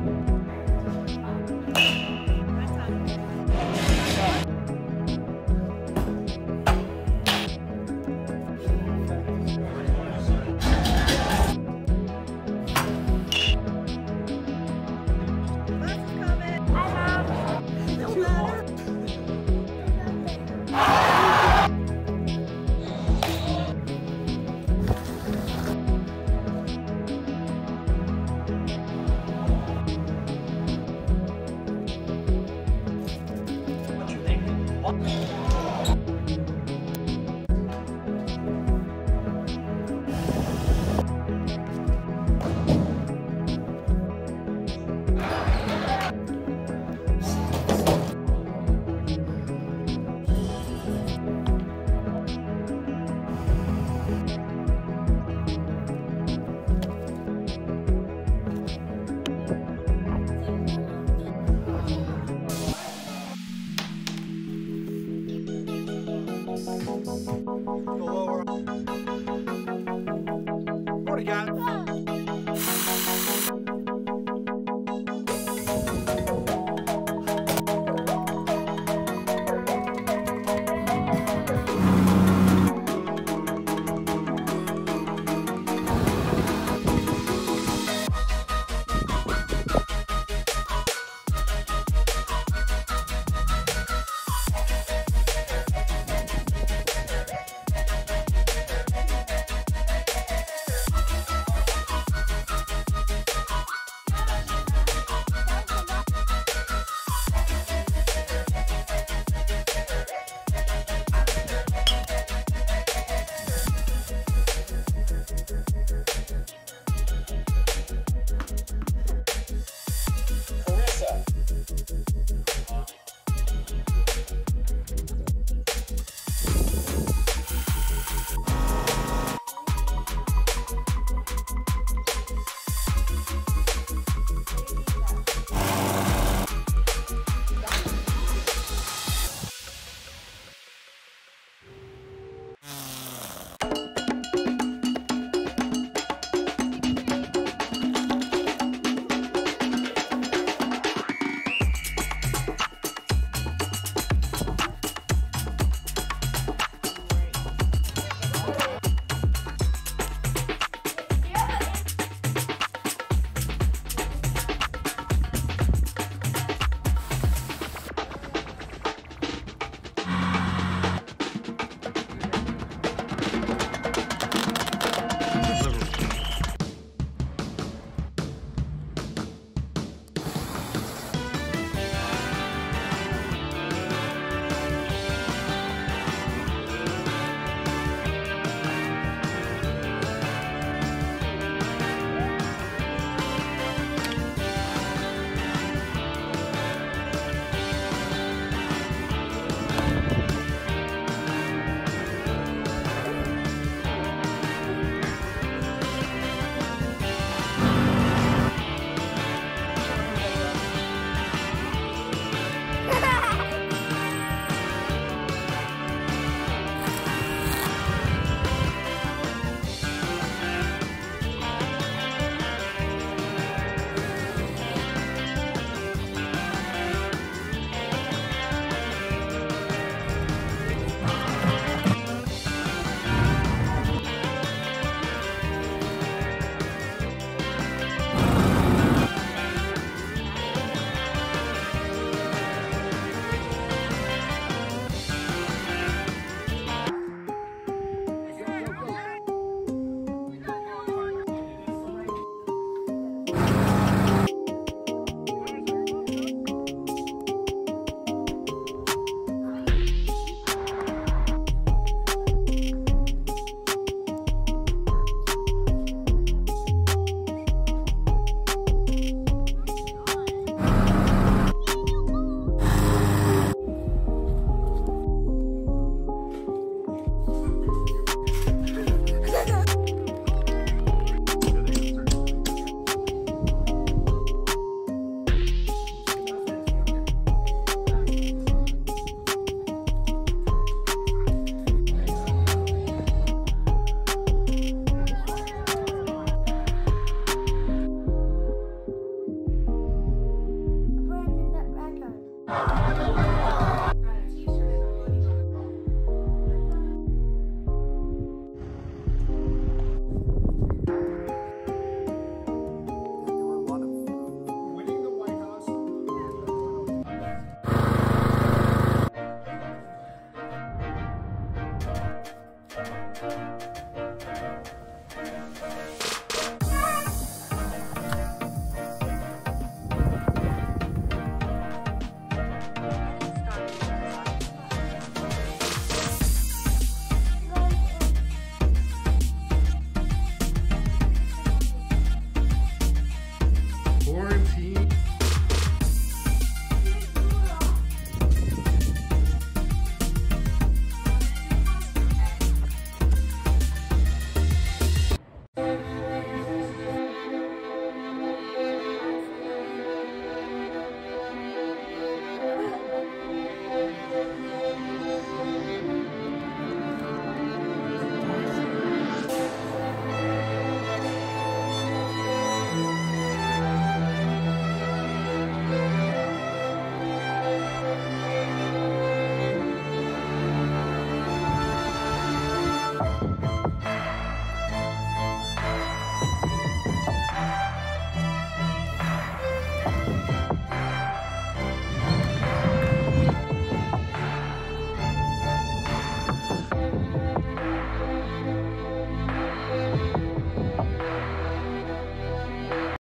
much. Go over.